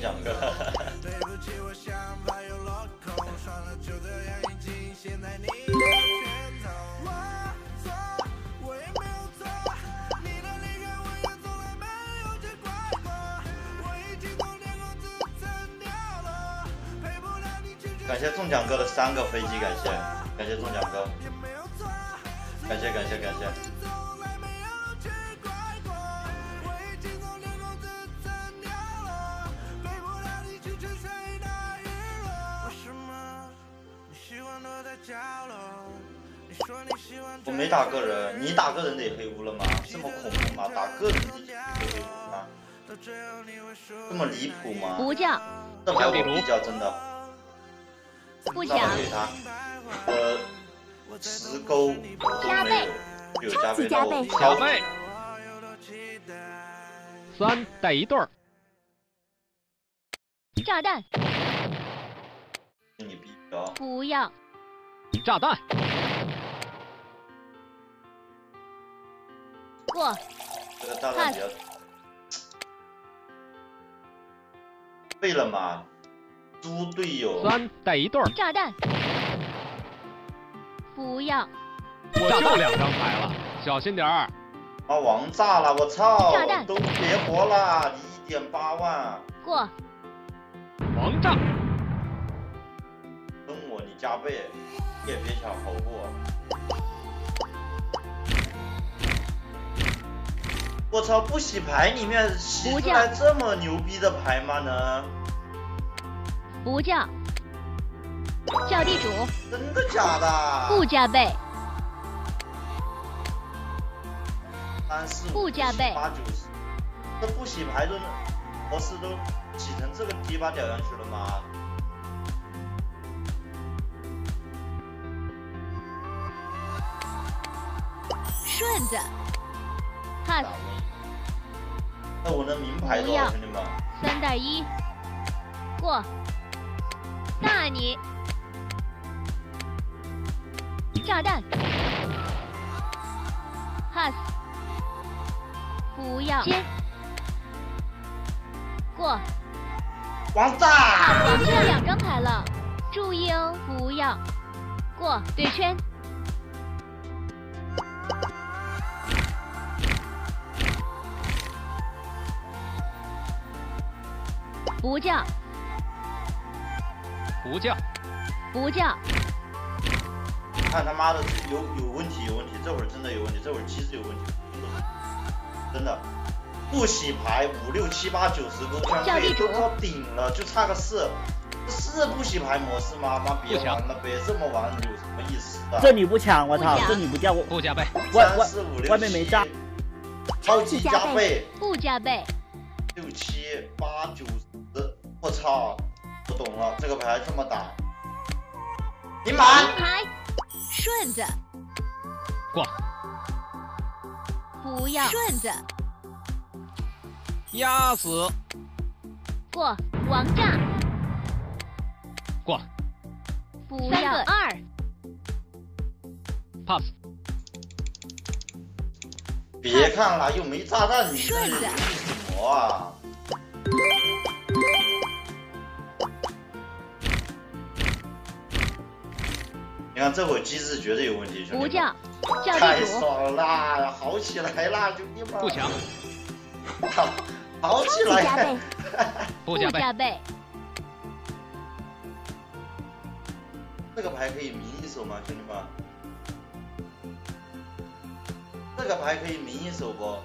奖个。感谢中奖哥的三个飞机，感谢感谢中奖哥，感谢感谢感谢。我没打个人，你打个人得黑屋了吗？这么恐怖吗？打个人就黑屋吗？这么离谱吗？不叫，这牌我比较真的。不讲。给他，呃，十勾加倍，有加倍，加倍，加倍。三带一对儿。炸弹。你逼的。不要。炸弹。过。这个炸弹比较。废了吗？猪队友。三带一对儿。炸弹。不要。我就两张牌了，小心点儿。啊，王炸了！我操！炸弹都别活了，一点八万。过。王炸。加倍，你也别想跑过。我操！不洗牌里面洗出来这么牛逼的牌吗？能？不叫。叫地主。真的假的？不加倍。三四不加倍。八九十，这不洗牌都模式都洗成这个鸡巴屌样去了吗？顺子。pass。那我的名牌多少，兄弟们？三带一，过。大你。炸弹。pass。不要。接。过。王炸。我这两张牌了，注意哦，不要。过。对圈。不叫，不叫，不叫。看他妈的有有问题，有问题，这会儿真的有问题，这会儿机制有问题，真的。不洗牌五六七八九十勾，对，都到顶了，就差个四，是不洗牌模式吗？妈别玩了呗，这么玩有什么意思啊？这你不抢，我操，这你不叫我不加倍，三四五六外面没炸，超级加倍，不加倍，六七八九。我操！不懂了，这个牌这么打，平牌，平牌，顺子，过，不要，顺子，压死，过，王炸，过，不要，二，pass，别看了，又没炸弹，你顺子，什么啊？你看这会机制绝对有问题，兄弟。不叫，叫太爽啦，好起来啦，兄弟们。不强。好，好起来。不加倍 不加倍。这个牌可以明一手吗，兄弟们？这个牌可以明一手不？